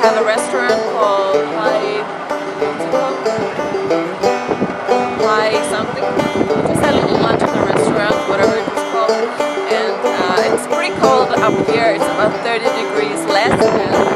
have a restaurant called Thai, Thai something. Just had a little lunch at the restaurant, whatever it is called. And uh, it's pretty cold up here. It's about 30 degrees less.